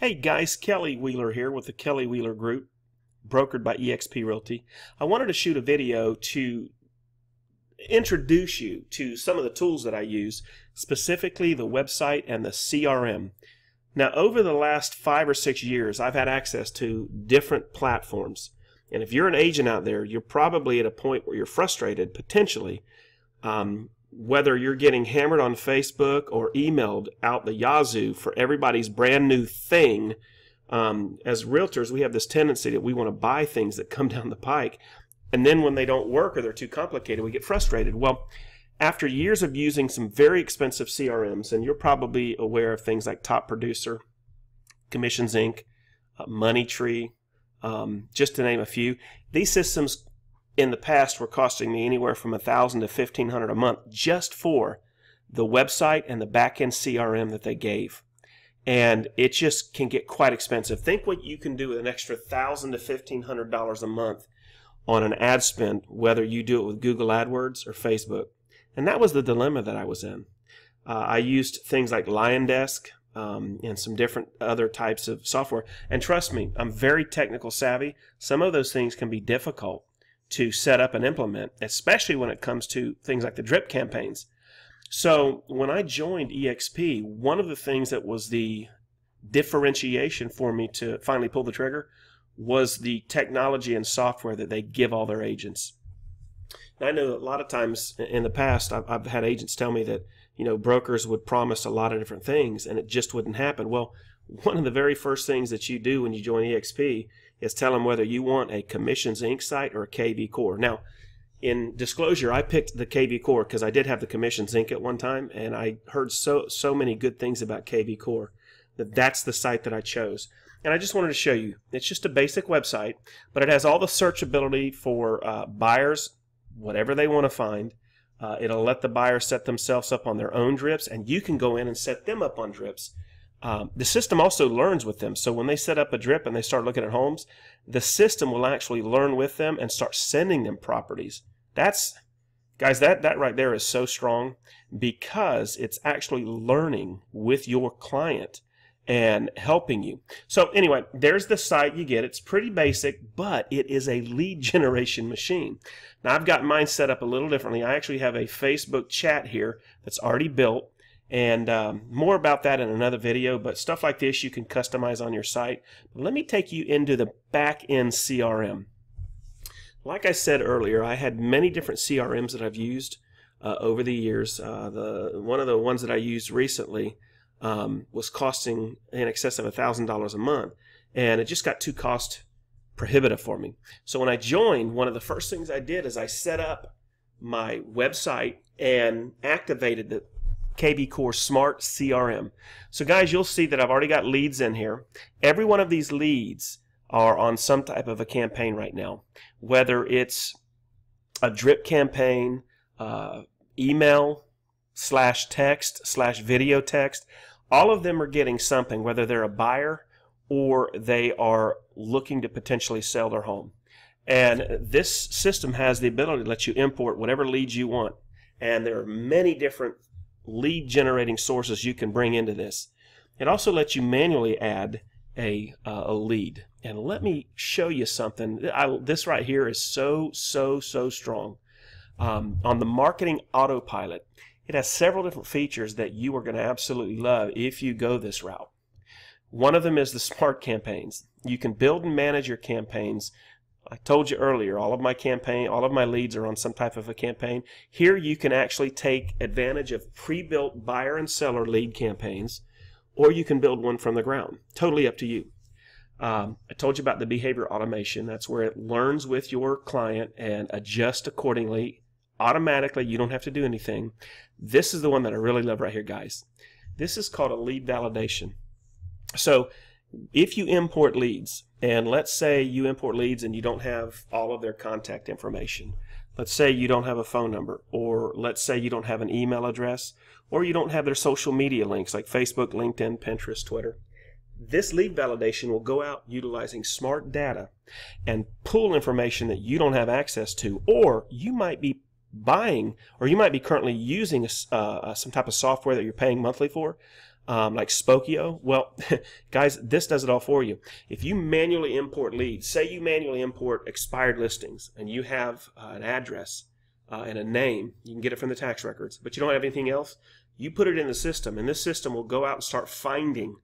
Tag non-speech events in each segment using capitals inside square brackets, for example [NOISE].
Hey guys, Kelly Wheeler here with the Kelly Wheeler Group, brokered by eXp Realty. I wanted to shoot a video to introduce you to some of the tools that I use, specifically the website and the CRM. Now, over the last five or six years, I've had access to different platforms. And if you're an agent out there, you're probably at a point where you're frustrated, potentially, um, whether you're getting hammered on Facebook or emailed out the yazoo for everybody's brand new thing, um, as realtors, we have this tendency that we want to buy things that come [LAUGHS] down the pike. And then when they don't work or they're too complicated, we get frustrated. Well, after years of using some very expensive CRMs, and you're probably aware of things like Top Producer, Commissions Inc., uh, Money Tree, um, just to name a few, these systems in the past were costing me anywhere from a thousand to fifteen hundred a month just for the website and the backend CRM that they gave. And it just can get quite expensive. Think what you can do with an extra thousand to fifteen hundred dollars a month on an ad spend, whether you do it with Google AdWords or Facebook. And that was the dilemma that I was in. Uh, I used things like LionDesk um, and some different other types of software. And trust me, I'm very technical savvy. Some of those things can be difficult to set up and implement, especially when it comes to things like the drip campaigns. So when I joined EXP, one of the things that was the differentiation for me to finally pull the trigger was the technology and software that they give all their agents. Now, I know a lot of times in the past, I've, I've had agents tell me that you know brokers would promise a lot of different things and it just wouldn't happen. Well, one of the very first things that you do when you join EXP is tell them whether you want a Commissions Inc. site or a KV Core. Now, in disclosure, I picked the KV Core because I did have the Commissions Inc. at one time, and I heard so so many good things about KV Core that that's the site that I chose. And I just wanted to show you. It's just a basic website, but it has all the searchability for uh, buyers, whatever they want to find. Uh, it'll let the buyer set themselves up on their own drips, and you can go in and set them up on drips. Um, the system also learns with them. So when they set up a drip and they start looking at homes, the system will actually learn with them and start sending them properties. That's, guys, that, that right there is so strong because it's actually learning with your client and helping you. So anyway, there's the site you get. It's pretty basic, but it is a lead [LAUGHS] generation machine. Now I've got mine set up a little differently. I actually have a Facebook chat here that's already built and um, more about that in another video, but stuff like this you can customize on your site. Let me take you into the back end CRM. Like I said earlier, I had many different CRMs that I've used uh, over the years. Uh, the One of the ones that I used recently um, was costing in excess of $1,000 a month, and it just got too cost prohibitive for me. So when I joined, one of the first things I did is I set up my website and activated the KV Core Smart CRM. So guys, you'll see that I've already got leads in here. Every one of these leads are on some type of a campaign right now, whether it's a drip campaign, uh, email slash text slash video text. All of them are getting something, whether they're a buyer or they are looking to potentially sell their home. And this system has the ability to let you import whatever leads you want. And there are many different lead generating sources you can bring into this. It also lets you manually add a, uh, a lead. And let me show you something. I, this right here is so, so, so strong. Um, on the marketing autopilot, it has several different features that you are going to absolutely love if you go this route. One of them is the smart campaigns. You can build and manage your campaigns I told you earlier, all of my campaign, all of my leads are on some type of a campaign. Here you can actually take advantage of pre-built buyer and seller lead campaigns, or you can build one from the ground. Totally up to you. Um, I told you about the behavior automation. That's where it learns with your client and adjusts accordingly automatically. You don't have to do anything. This is the one that I really love right here, guys. This is called a lead validation. So if you import leads, and let's say you import leads and you don't have all of their contact information, let's say you don't have a phone number, or let's say you don't have an email address, or you don't have their social media links like Facebook, LinkedIn, Pinterest, Twitter. This lead validation will go out utilizing smart data and pull information that you don't have access to, or you might be buying, or you might be currently using uh, some type of software that you're paying monthly for um, like Spokeo. Well, [LAUGHS] guys, this does it all for you. If you manually import leads, say you manually import expired listings and you have uh, an address uh, and a name, you can get it from the tax records, but you don't have anything else, you put it in the system, and this system will go out and start finding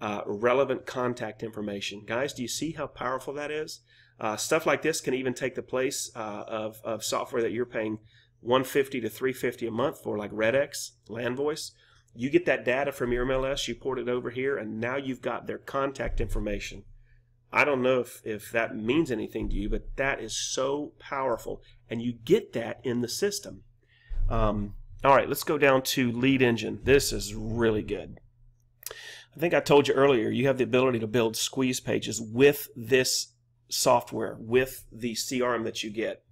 uh, relevant contact information. Guys, do you see how powerful that is? Uh, stuff like this can even take the place uh, of, of software that you're paying 150 to 350 a month for, like Redx, LandVoice. You get that data from your MLS, you port it over here, and now you've got their contact information. I don't know if, if that means anything to you, but that is so powerful. And you get that in the system. Um, all right, let's go down to Lead Engine. This is really good. I think I told you earlier, you have the ability to build squeeze pages with this software, with the CRM that you get.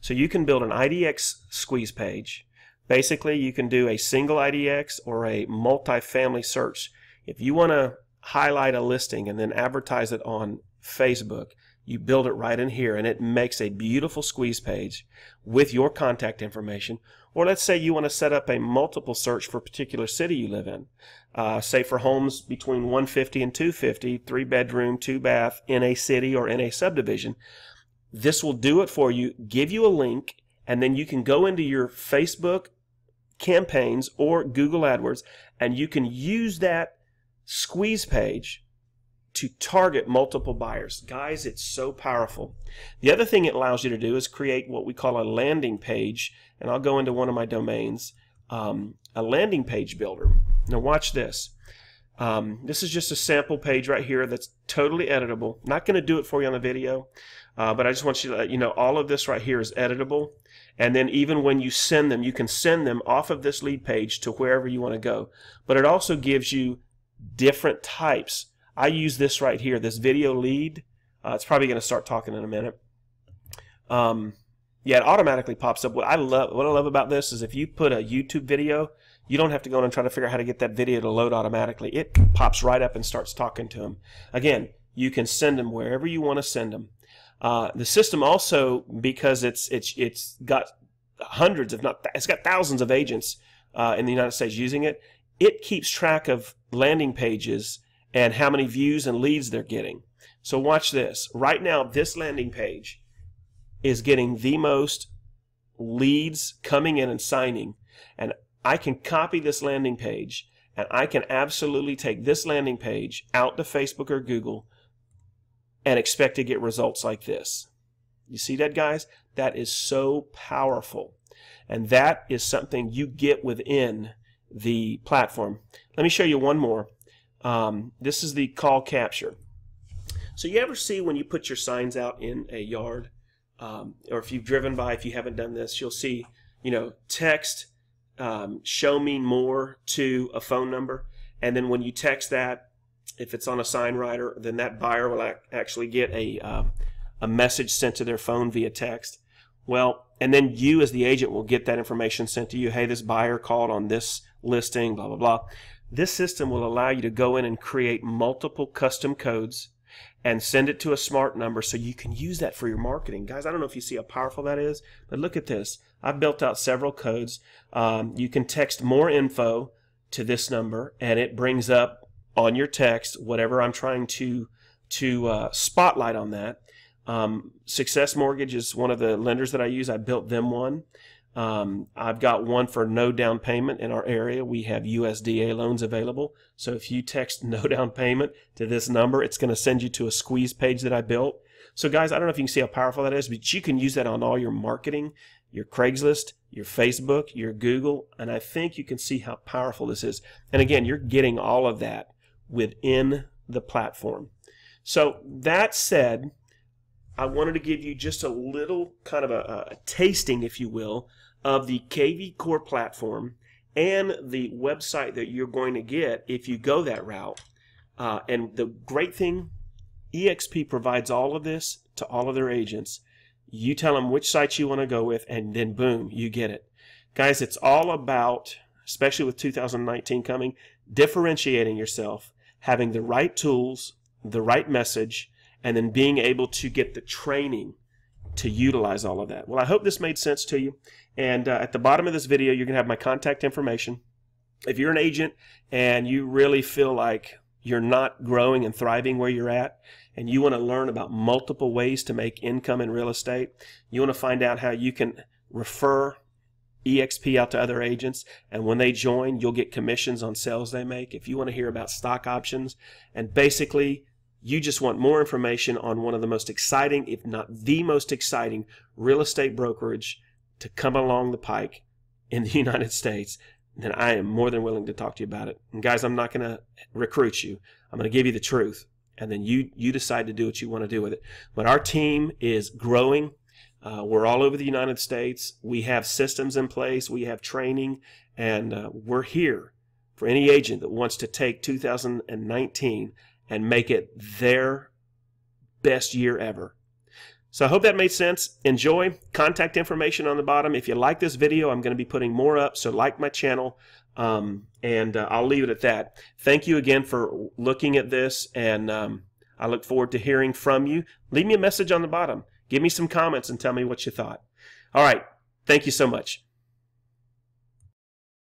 So you can build an IDX squeeze page. Basically, you can do a single IDX or a multi-family search. If you want to highlight a listing and then advertise it on Facebook, you build it right in here and it makes a beautiful squeeze page with your contact information. Or let's say you want to set up a multiple search for a particular city you live in. Uh, say for homes between 150 and 250, three bedroom, two bath in a city or in a subdivision. This will do it for you, give you a link, and then you can go into your Facebook campaigns or Google AdWords and you can use that squeeze page to target multiple buyers. Guys, it's so powerful. The other thing it allows you to do is create what we call a landing page, and I'll go into one of my domains, um, a landing page builder. Now watch this. Um, this is just a sample page right here that's totally editable. Not going to do it for you on the video, uh, but I just want you to let you know all of this right here is editable. And then even when you send them, you can send them off of this lead page to wherever you want to go. But it also gives you different types I use this right here, this video lead. Uh, it's probably going to start talking in a minute. Um, yeah, it automatically pops up. What I love, what I love about this is if you put a YouTube video, you don't have to go in and try to figure out how to get that video to load automatically. It pops right up and starts talking to them. Again, you can send them wherever you want to send them. Uh, the system also, because it's it's it's got hundreds, if not, it's got thousands of agents uh, in the United States using it. It keeps track of landing pages and how many views and leads they're getting. So watch this. Right now, this landing page is getting the most leads coming in and signing. And I can copy this landing page and I can absolutely take this landing page out to Facebook or Google and expect to get results like this. You see that, guys? That is so powerful. And that is something you get within the platform. Let me show you one more. Um, this is the call capture. So you ever see when you put your signs out in a yard, um, or if you've driven by, if you haven't done this, you'll see, you know, text, um, show me more to a phone number. And then when you text that, if it's on a sign rider, then that buyer will ac actually get a, um, a message sent to their phone via text. Well, and then you as the agent will get that information sent to you. Hey, this buyer called on this listing, blah, blah, blah. This system will allow you to go in and create multiple custom codes and send it to a smart number so you can use that for your marketing. Guys, I don't know if you see how powerful that is, but look at this. I've built out several codes. Um, you can text more info to this number and it brings up on your text whatever I'm trying to to uh, spotlight on that. Um, Success Mortgage is one of the lenders that I use. I built them one. Um, I've got one for no down payment in our area. We have USDA loans available. So if you text no [LAUGHS] down payment to this number, it's going to send you to a squeeze page that I built. So guys, I don't know if you can see how powerful that is, but you can use that on all your marketing, your Craigslist, your Facebook, your Google, and I think you can see how powerful this is. And again, you're getting all of that within the platform. So that said, I wanted to give you just a little kind of a, a tasting, if you will, of the KV Core platform and the website that you're going to get if you go that route. Uh, and the great thing, EXP provides all of this to all of their agents. You tell them which sites you want to go with, and then boom, you get it. Guys, it's all about, especially with 2019 coming, differentiating yourself, having the right tools, the right message, and then being able to get the training to utilize all of that. Well, I hope this made sense to you. And uh, at the bottom of this video, you're going to have my contact information. if you're an agent and you really feel like you're not growing and thriving where you're at, and you want to learn about multiple ways to make income in real estate, you want to find out how you can refer EXP out to other agents, and when they join, you'll get commissions on sales they make. If you want to hear about stock options, and basically you just want more information on one of the most exciting, if not the most exciting, real estate brokerage to come along the pike in the [LAUGHS] United States, then I am more than willing to talk to you about it. And guys, I'm not going to recruit you. I'm going to give you the truth, and then you you decide to do what you want to do with it. But our team is growing. Uh, we're all over the United States. We have systems in place. We have training, and uh, we're here for any agent that wants to take 2019 and make it their best year ever. So I hope that made sense. Enjoy. Contact information on the bottom. If you like this video, I'm going to be putting more up, so like my channel. Um, and uh, I'll leave it at that. Thank you again for looking at this, and um, I look forward to hearing from you. Leave me a message on the bottom. Give me some comments and tell me what you thought. All right. Thank you so much.